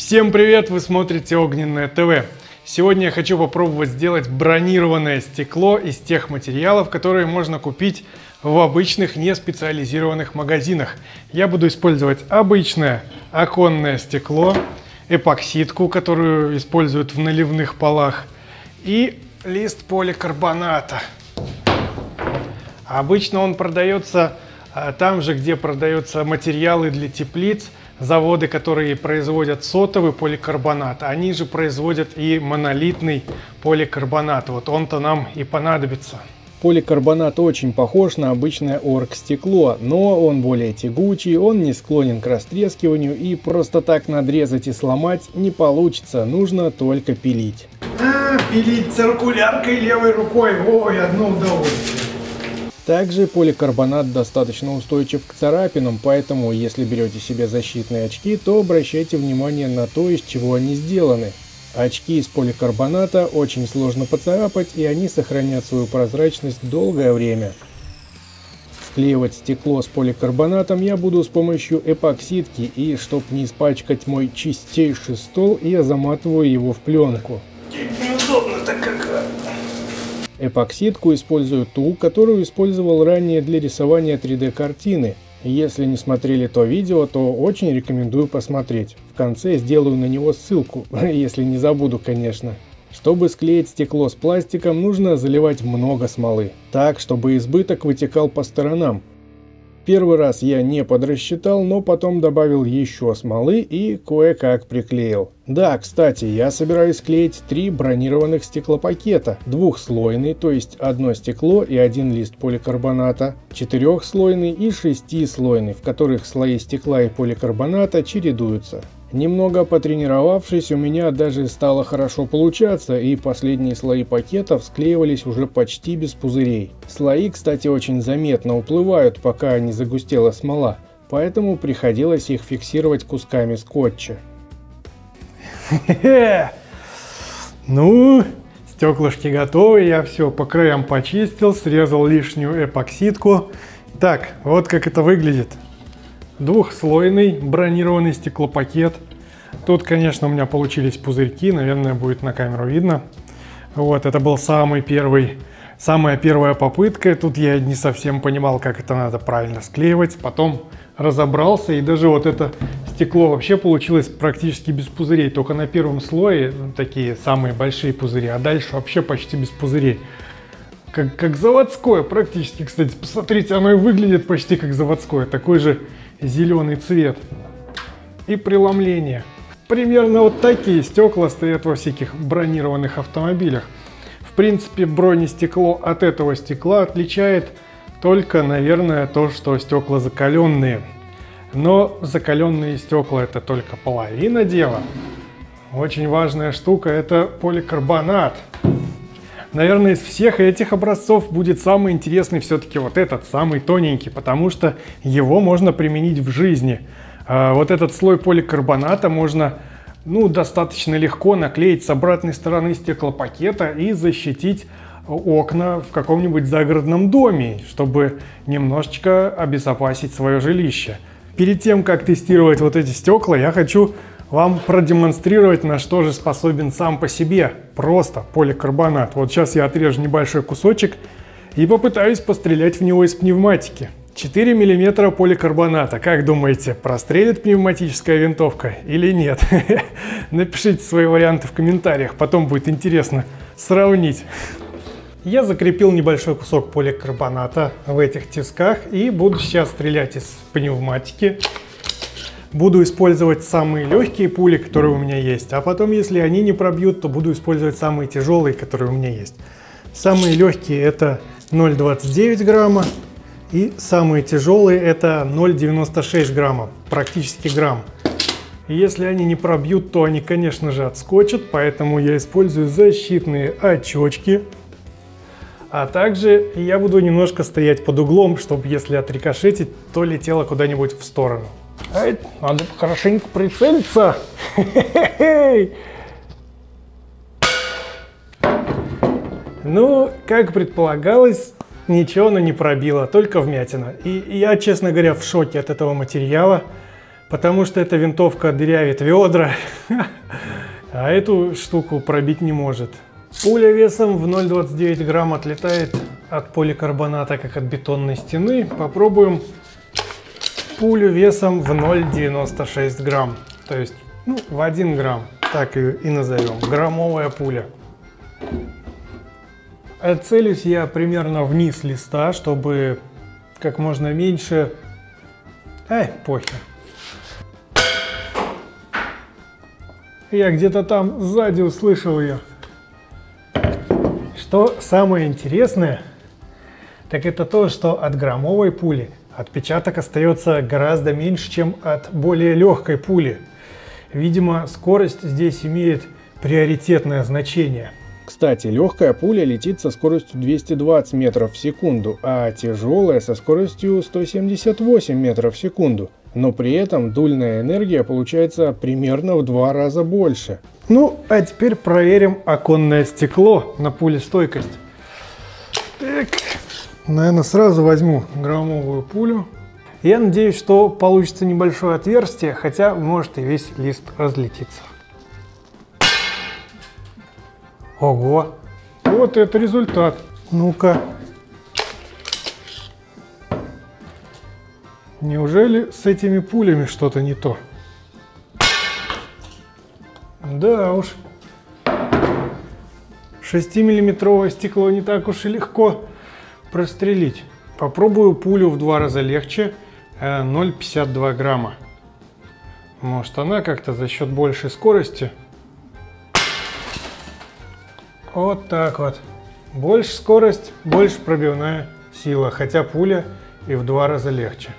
Всем привет! Вы смотрите Огненное ТВ. Сегодня я хочу попробовать сделать бронированное стекло из тех материалов, которые можно купить в обычных не специализированных магазинах. Я буду использовать обычное оконное стекло, эпоксидку, которую используют в наливных полах, и лист поликарбоната. Обычно он продается а, там же, где продаются материалы для теплиц – заводы, которые производят сотовый поликарбонат, они же производят и монолитный поликарбонат. Вот он-то нам и понадобится. Поликарбонат очень похож на обычное оргстекло, но он более тягучий, он не склонен к растрескиванию и просто так надрезать и сломать не получится, нужно только пилить. А, пилить циркуляркой левой рукой, ой, одно удовольствие. Также поликарбонат достаточно устойчив к царапинам, поэтому если берете себе защитные очки, то обращайте внимание на то, из чего они сделаны. Очки из поликарбоната очень сложно поцарапать и они сохранят свою прозрачность долгое время. Склеивать стекло с поликарбонатом я буду с помощью эпоксидки и, чтобы не испачкать мой чистейший стол, я заматываю его в пленку. Эпоксидку использую ту, которую использовал ранее для рисования 3D картины. Если не смотрели то видео, то очень рекомендую посмотреть. В конце сделаю на него ссылку, если не забуду, конечно. Чтобы склеить стекло с пластиком, нужно заливать много смолы, так, чтобы избыток вытекал по сторонам, Первый раз я не подрасчитал, но потом добавил еще смолы и кое-как приклеил. Да, кстати, я собираюсь клеить три бронированных стеклопакета. Двухслойный, то есть одно стекло и один лист поликарбоната. Четырехслойный и шестислойный, в которых слои стекла и поликарбоната чередуются. Немного потренировавшись, у меня даже стало хорошо получаться, и последние слои пакетов склеивались уже почти без пузырей. Слои, кстати, очень заметно уплывают, пока не загустела смола, поэтому приходилось их фиксировать кусками скотча. Ну, стеклышки готовы, я все по краям почистил, срезал лишнюю эпоксидку. Так, вот как это выглядит двухслойный бронированный стеклопакет. Тут, конечно, у меня получились пузырьки, наверное, будет на камеру видно. Вот, это был самый первый, самая первая попытка. Тут я не совсем понимал, как это надо правильно склеивать. Потом разобрался, и даже вот это стекло вообще получилось практически без пузырей. Только на первом слое такие самые большие пузыри, а дальше вообще почти без пузырей. Как, как заводское практически, кстати. Посмотрите, оно и выглядит почти как заводское. Такой же зеленый цвет и преломление. Примерно вот такие стекла стоят во всяких бронированных автомобилях. В принципе, бронестекло от этого стекла отличает только, наверное, то, что стекла закаленные. Но закаленные стекла это только половина дела. Очень важная штука это поликарбонат. Наверное, из всех этих образцов будет самый интересный все-таки вот этот, самый тоненький, потому что его можно применить в жизни. А, вот этот слой поликарбоната можно ну, достаточно легко наклеить с обратной стороны стеклопакета и защитить окна в каком-нибудь загородном доме, чтобы немножечко обезопасить свое жилище. Перед тем, как тестировать вот эти стекла, я хочу вам продемонстрировать, на что же способен сам по себе просто поликарбонат. Вот сейчас я отрежу небольшой кусочек и попытаюсь пострелять в него из пневматики. 4 миллиметра поликарбоната. Как думаете, прострелит пневматическая винтовка или нет? Напишите свои варианты в комментариях, потом будет интересно сравнить. Я закрепил небольшой кусок поликарбоната в этих тисках и буду сейчас стрелять из пневматики. Буду использовать самые легкие пули, которые у меня есть, а потом, если они не пробьют, то буду использовать самые тяжелые, которые у меня есть. Самые легкие это 0,29 грамма, и самые тяжелые это 0,96 грамма, практически грамм. Если они не пробьют, то они, конечно же, отскочат, поэтому я использую защитные очечки. А также я буду немножко стоять под углом, чтобы если отрикошетить, то летело куда-нибудь в сторону. Ай, надо хорошенько прицелиться. Ну, как предполагалось, ничего оно не пробило, только вмятина. И я, честно говоря, в шоке от этого материала. потому что эта винтовка дырявит ведра, а эту штуку пробить не может. Пуля весом в 0,29 грамм отлетает от поликарбоната, как от бетонной стены. Попробуем пулю весом в 0,96 грамм, то есть ну, в 1 грамм, так ее и назовем, граммовая пуля. Целюсь я примерно вниз листа, чтобы как можно меньше... Эй, похер. Я где-то там сзади услышал ее. Что самое интересное, так это то, что от громовой пули отпечаток остается гораздо меньше, чем от более легкой пули. Видимо, скорость здесь имеет приоритетное значение. Кстати, легкая пуля летит со скоростью 220 метров в секунду, а тяжелая со скоростью 178 метров в секунду. Но при этом дульная энергия получается примерно в два раза больше. Ну, а теперь проверим оконное стекло на пулестойкость. Так, наверное, сразу возьму громовую пулю. Я надеюсь, что получится небольшое отверстие, хотя может и весь лист разлетится. Ого! Вот это результат. Ну-ка. Неужели с этими пулями что-то не то? Да уж. 6-миллиметровое стекло не так уж и легко прострелить. Попробую пулю в два раза легче, 0,52 э, грамма. Может она как-то за счет большей скорости вот так вот. Больше скорость, больше пробивная сила, хотя пуля и в два раза легче.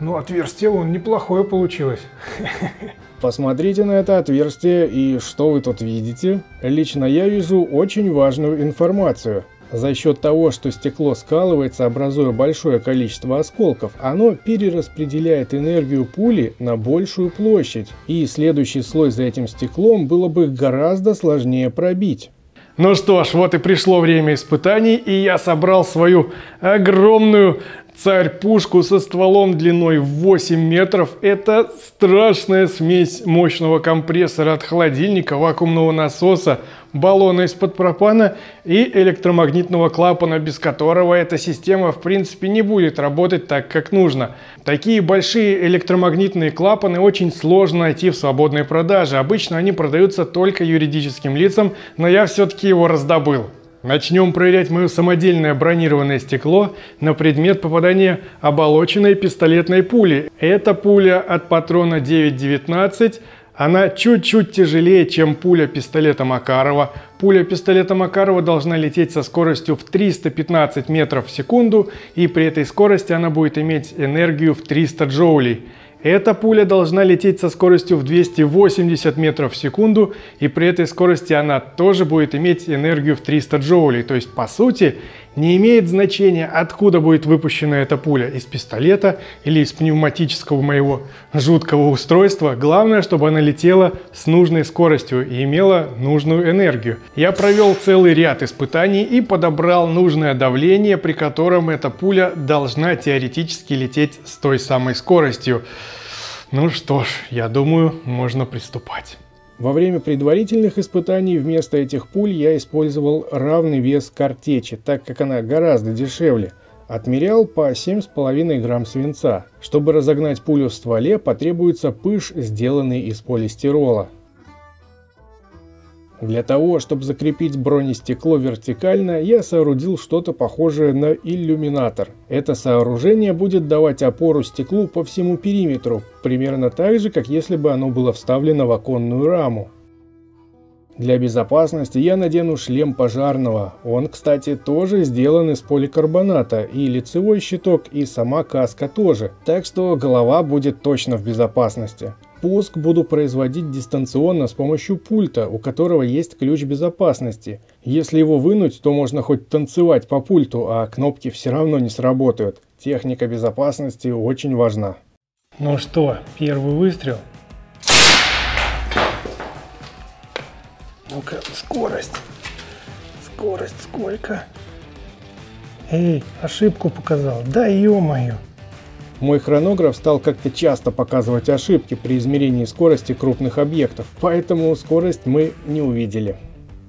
Ну, отверстие он неплохое получилось. Посмотрите на это отверстие и что вы тут видите? Лично я вижу очень важную информацию – за счет того, что стекло скалывается, образуя большое количество осколков, оно перераспределяет энергию пули на большую площадь, и следующий слой за этим стеклом было бы гораздо сложнее пробить. Ну что ж, вот и пришло время испытаний, и я собрал свою огромную Царь-пушку со стволом длиной в 8 метров – это страшная смесь мощного компрессора от холодильника, вакуумного насоса, баллона из-под пропана и электромагнитного клапана, без которого эта система в принципе не будет работать так, как нужно. Такие большие электромагнитные клапаны очень сложно найти в свободной продаже. Обычно они продаются только юридическим лицам, но я все-таки его раздобыл. Начнем проверять мое самодельное бронированное стекло на предмет попадания оболоченной пистолетной пули. Эта пуля от патрона 9.19, она чуть-чуть тяжелее, чем пуля пистолета Макарова. Пуля пистолета Макарова должна лететь со скоростью в 315 метров в секунду, и при этой скорости она будет иметь энергию в 300 джоулей. Эта пуля должна лететь со скоростью в 280 метров в секунду, и при этой скорости она тоже будет иметь энергию в 300 джоулей. То есть, по сути, не имеет значения, откуда будет выпущена эта пуля, из пистолета или из пневматического моего жуткого устройства. Главное, чтобы она летела с нужной скоростью и имела нужную энергию. Я провел целый ряд испытаний и подобрал нужное давление, при котором эта пуля должна теоретически лететь с той самой скоростью. Ну что ж, я думаю, можно приступать. Во время предварительных испытаний вместо этих пуль я использовал равный вес картечи, так как она гораздо дешевле. Отмерял по 7,5 грамм свинца. Чтобы разогнать пулю в стволе, потребуется пыш, сделанный из полистирола. Для того, чтобы закрепить бронестекло вертикально, я соорудил что-то похожее на иллюминатор. Это сооружение будет давать опору стеклу по всему периметру, примерно так же, как если бы оно было вставлено в оконную раму. Для безопасности я надену шлем пожарного. Он, кстати, тоже сделан из поликарбоната, и лицевой щиток, и сама каска тоже. Так что голова будет точно в безопасности. Пуск буду производить дистанционно с помощью пульта, у которого есть ключ безопасности. Если его вынуть, то можно хоть танцевать по пульту, а кнопки все равно не сработают. Техника безопасности очень важна. Ну что, первый выстрел. Ну-ка, скорость. Скорость сколько? Эй, ошибку показал. Да ё-моё. Мой хронограф стал как-то часто показывать ошибки при измерении скорости крупных объектов, поэтому скорость мы не увидели.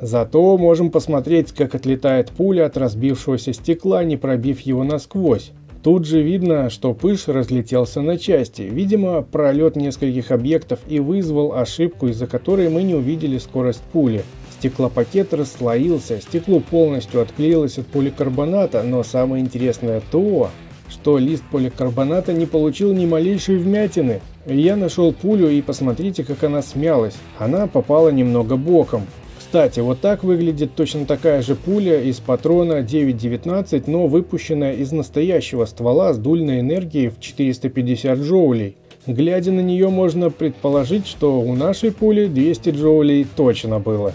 Зато можем посмотреть, как отлетает пуля от разбившегося стекла, не пробив его насквозь. Тут же видно, что пыш разлетелся на части. Видимо, пролет нескольких объектов и вызвал ошибку, из-за которой мы не увидели скорость пули. Стеклопакет расслоился, стекло полностью отклеилось от поликарбоната, но самое интересное то, что лист поликарбоната не получил ни малейшей вмятины. Я нашел пулю и посмотрите, как она смялась. Она попала немного боком. Кстати, вот так выглядит точно такая же пуля из патрона 9.19, но выпущенная из настоящего ствола с дульной энергией в 450 джоулей. Глядя на нее, можно предположить, что у нашей пули 200 джоулей точно было.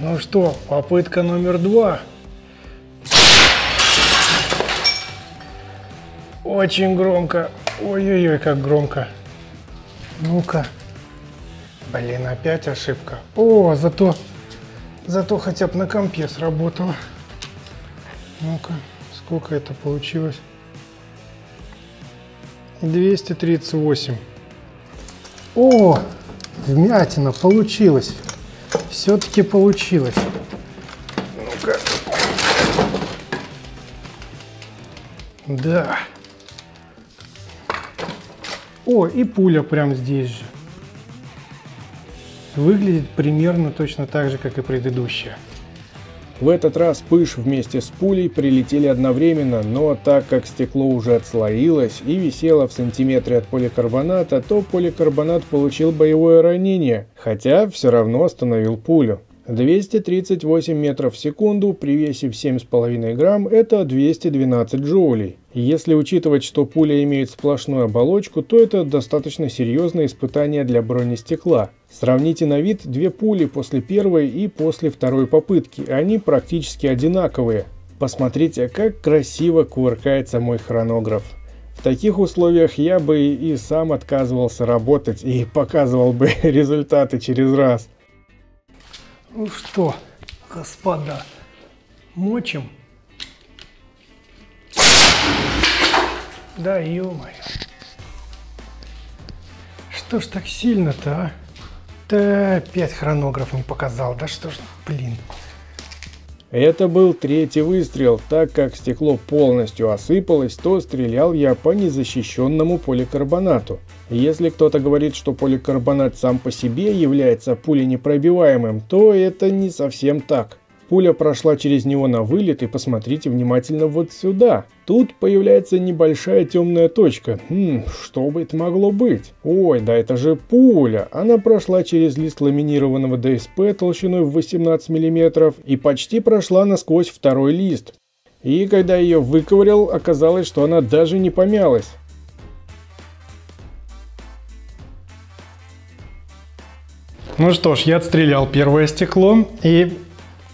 Ну что, попытка номер два. Очень громко. Ой-ой-ой, как громко. Ну-ка. Блин, опять ошибка. О, зато Зато хотя бы на компе сработало. Ну-ка, сколько это получилось? 238. О, вмятина получилось. Все-таки получилось. Ну-ка. Да. О, и пуля прям здесь же выглядит примерно точно так же, как и предыдущая. В этот раз пыш вместе с пулей прилетели одновременно, но так как стекло уже отслоилось и висело в сантиметре от поликарбоната, то поликарбонат получил боевое ранение, хотя все равно остановил пулю. 238 метров в секунду при весе в 7,5 грамм – это 212 джоулей. Если учитывать, что пуля имеет сплошную оболочку, то это достаточно серьезное испытание для бронестекла. Сравните на вид две пули после первой и после второй попытки, они практически одинаковые. Посмотрите, как красиво кувыркается мой хронограф. В таких условиях я бы и сам отказывался работать и показывал бы результаты через раз. Ну что, господа, мочим? Да, ё-моё. Что ж так сильно-то, а? Да опять хронограф не показал. Да что ж, блин. Это был третий выстрел. Так как стекло полностью осыпалось, то стрелял я по незащищенному поликарбонату. Если кто-то говорит, что поликарбонат сам по себе является пуленепробиваемым, то это не совсем так. Пуля прошла через него на вылет и посмотрите внимательно вот сюда. Тут появляется небольшая темная точка. Хм, что бы это могло быть? Ой, да это же пуля. Она прошла через лист ламинированного ДСП толщиной в 18 мм и почти прошла насквозь второй лист. И когда ее выковырял, оказалось, что она даже не помялась. Ну что ж, я отстрелял первое стекло и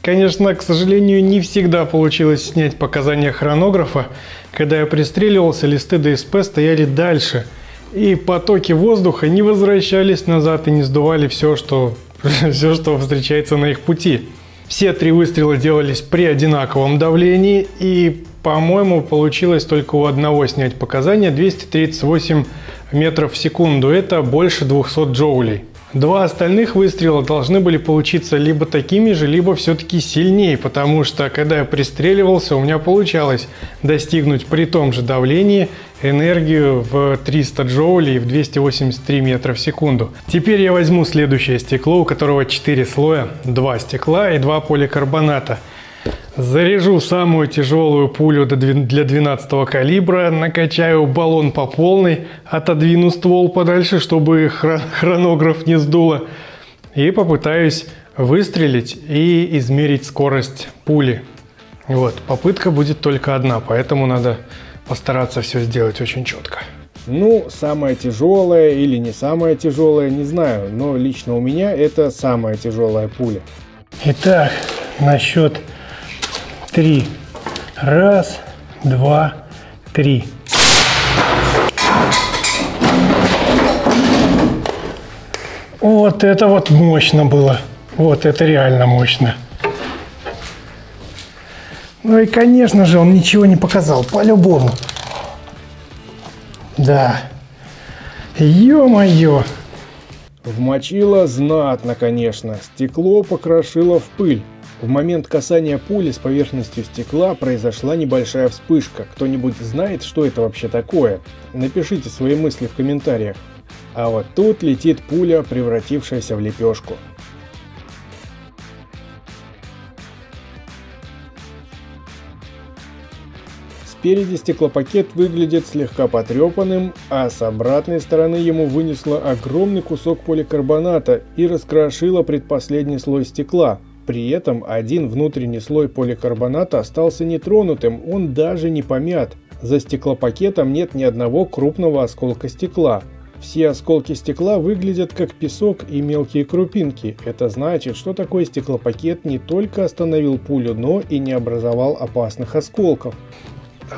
Конечно, к сожалению, не всегда получилось снять показания хронографа. Когда я пристреливался, листы ДСП стояли дальше, и потоки воздуха не возвращались назад и не сдували все, что, все, что встречается на их пути. Все три выстрела делались при одинаковом давлении, и, по-моему, получилось только у одного снять показания 238 метров в секунду. Это больше 200 джоулей. Два остальных выстрела должны были получиться либо такими же, либо все-таки сильнее, потому что когда я пристреливался, у меня получалось достигнуть при том же давлении энергию в 300 джоулей в 283 метра в секунду. Теперь я возьму следующее стекло, у которого 4 слоя, 2 стекла и 2 поликарбоната – Заряжу самую тяжелую пулю для 12 калибра, накачаю баллон по полной, отодвину ствол подальше, чтобы хронограф не сдуло, и попытаюсь выстрелить и измерить скорость пули. Вот, попытка будет только одна, поэтому надо постараться все сделать очень четко. Ну, самая тяжелая или не самая тяжелая, не знаю, но лично у меня это самая тяжелая пуля. Итак, насчет три. Раз, два, три. Вот это вот мощно было. Вот это реально мощно. Ну и, конечно же, он ничего не показал, по-любому. Да. Ё-моё. Вмочило знатно, конечно. Стекло покрошило в пыль. В момент касания пули с поверхностью стекла произошла небольшая вспышка. Кто-нибудь знает, что это вообще такое? Напишите свои мысли в комментариях. А вот тут летит пуля, превратившаяся в лепешку. Спереди стеклопакет выглядит слегка потрепанным, а с обратной стороны ему вынесло огромный кусок поликарбоната и раскрошило предпоследний слой стекла. При этом один внутренний слой поликарбоната остался нетронутым, он даже не помят. За стеклопакетом нет ни одного крупного осколка стекла. Все осколки стекла выглядят как песок и мелкие крупинки. Это значит, что такой стеклопакет не только остановил пулю, но и не образовал опасных осколков.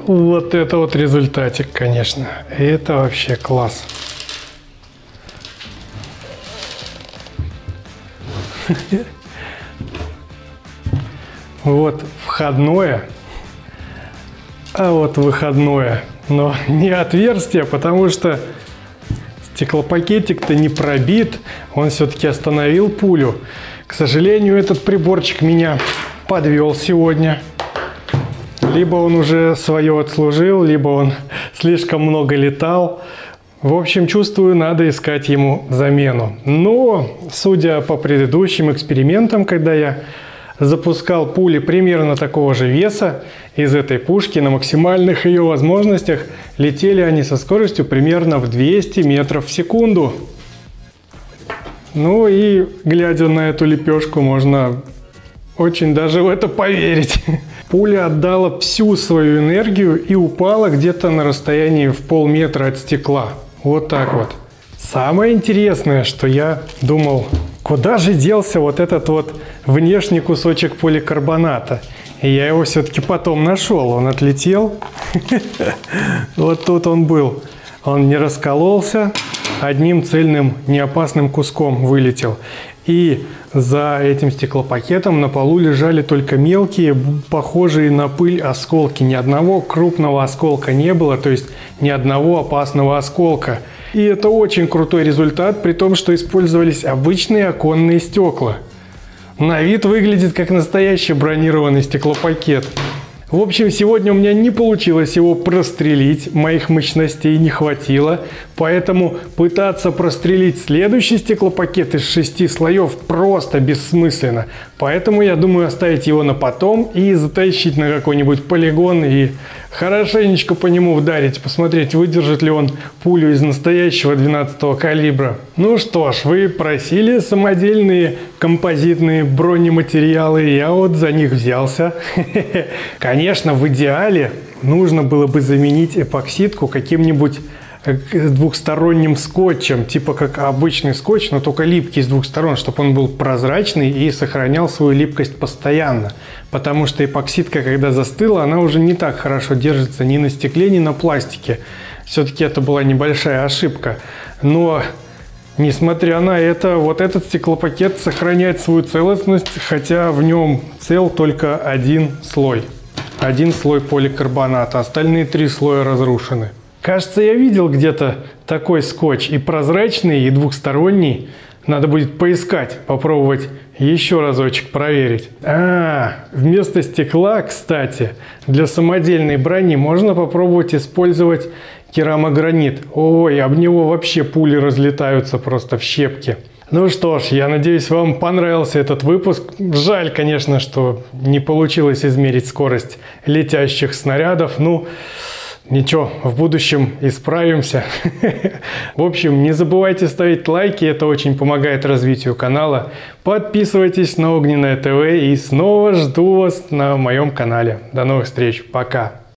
Вот это вот результатик, конечно. Это вообще класс. Вот входное, а вот выходное. Но не отверстие, потому что стеклопакетик-то не пробит. Он все-таки остановил пулю. К сожалению, этот приборчик меня подвел сегодня. Либо он уже свое отслужил, либо он слишком много летал. В общем, чувствую, надо искать ему замену. Но, судя по предыдущим экспериментам, когда я запускал пули примерно такого же веса из этой пушки на максимальных ее возможностях, летели они со скоростью примерно в 200 метров в секунду. Ну и глядя на эту лепешку, можно очень даже в это поверить. Пуля отдала всю свою энергию и упала где-то на расстоянии в полметра от стекла. Вот так вот. Самое интересное, что я думал, куда же делся вот этот вот внешний кусочек поликарбоната. И я его все-таки потом нашел. Он отлетел. Вот тут он был. Он не раскололся, одним цельным неопасным куском вылетел. И за этим стеклопакетом на полу лежали только мелкие, похожие на пыль осколки. Ни одного крупного осколка не было, то есть ни одного опасного осколка. И это очень крутой результат, при том, что использовались обычные оконные стекла. На вид выглядит как настоящий бронированный стеклопакет. В общем, сегодня у меня не получилось его прострелить, моих мощностей не хватило, поэтому пытаться прострелить следующий стеклопакет из шести слоев просто бессмысленно. Поэтому я думаю оставить его на потом и затащить на какой-нибудь полигон и хорошенечко по нему вдарить, посмотреть, выдержит ли он пулю из настоящего 12 калибра. Ну что ж, вы просили самодельные композитные бронематериалы, я вот за них взялся. Конечно, в идеале нужно было бы заменить эпоксидку каким-нибудь двухсторонним скотчем, типа как обычный скотч, но только липкий с двух сторон, чтобы он был прозрачный и сохранял свою липкость постоянно. Потому что эпоксидка, когда застыла, она уже не так хорошо держится ни на стекле, ни на пластике. Все-таки это была небольшая ошибка. Но Несмотря на это, вот этот стеклопакет сохраняет свою целостность, хотя в нем цел только один слой. Один слой поликарбоната, остальные три слоя разрушены. Кажется, я видел где-то такой скотч и прозрачный, и двухсторонний. Надо будет поискать, попробовать еще разочек проверить. А, вместо стекла, кстати, для самодельной брони можно попробовать использовать керамогранит. Ой, об него вообще пули разлетаются просто в щепки. Ну что ж, я надеюсь, вам понравился этот выпуск. Жаль, конечно, что не получилось измерить скорость летящих снарядов. Ну, Ничего, в будущем исправимся. В общем, не забывайте ставить лайки, это очень помогает развитию канала. Подписывайтесь на Огненное ТВ и снова жду вас на моем канале. До новых встреч, пока!